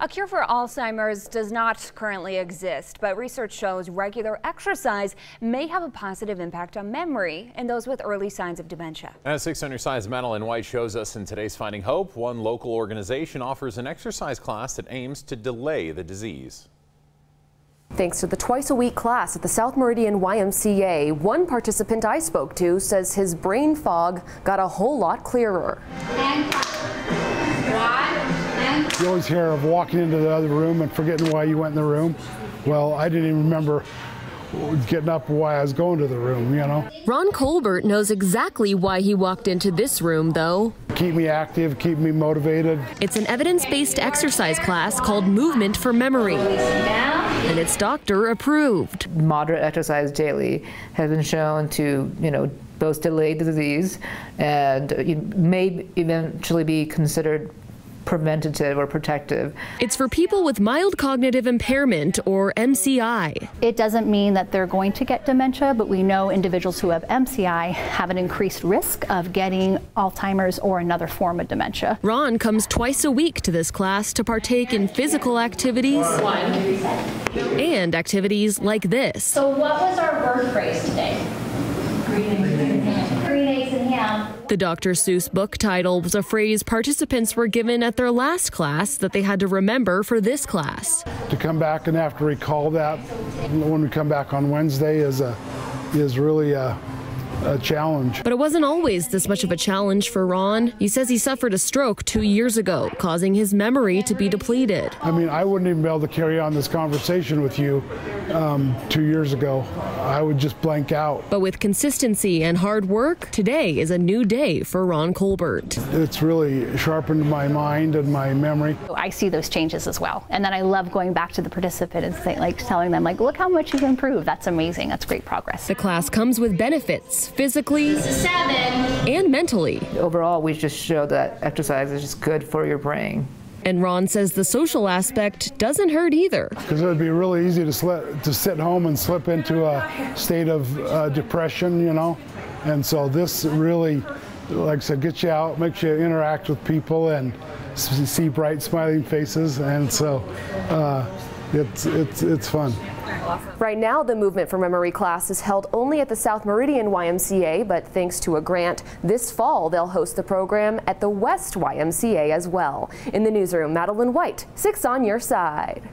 A cure for Alzheimer's does not currently exist, but research shows regular exercise may have a positive impact on memory in those with early signs of dementia. As 6 on your side's Madeline White shows us in today's Finding Hope, one local organization offers an exercise class that aims to delay the disease. Thanks to the twice a week class at the South Meridian YMCA, one participant I spoke to says his brain fog got a whole lot clearer. You always hear of walking into the other room and forgetting why you went in the room. Well, I didn't even remember getting up why I was going to the room, you know. Ron Colbert knows exactly why he walked into this room, though. Keep me active, keep me motivated. It's an evidence based exercise class called Movement for Memory. And it's doctor approved. Moderate exercise daily has been shown to, you know, both delay the disease and uh, may eventually be considered preventative or protective. It's for people with mild cognitive impairment or MCI. It doesn't mean that they're going to get dementia, but we know individuals who have MCI have an increased risk of getting Alzheimer's or another form of dementia. Ron comes twice a week to this class to partake in physical activities and activities like this. So what was our word phrase today? The Dr. Seuss book title was a phrase participants were given at their last class that they had to remember for this class. To come back and have to recall that when we come back on Wednesday is a is really a a challenge. But it wasn't always this much of a challenge for Ron. He says he suffered a stroke two years ago, causing his memory to be depleted. I mean, I wouldn't even be able to carry on this conversation with you um, two years ago. I would just blank out. But with consistency and hard work, today is a new day for Ron Colbert. It's really sharpened my mind and my memory. I see those changes as well. And then I love going back to the participant and say, like telling them, like, look how much you've improved. That's amazing. That's great progress. The class comes with benefits physically and mentally. Overall, we just show that exercise is just good for your brain. And Ron says the social aspect doesn't hurt either. Because it would be really easy to, slip, to sit home and slip into a state of uh, depression, you know. And so this really, like I said, gets you out, makes you interact with people and see bright smiling faces. And so uh, it's, it's, it's fun. Right now, the Movement for Memory class is held only at the South Meridian YMCA, but thanks to a grant, this fall they'll host the program at the West YMCA as well. In the newsroom, Madeline White, 6 on your side.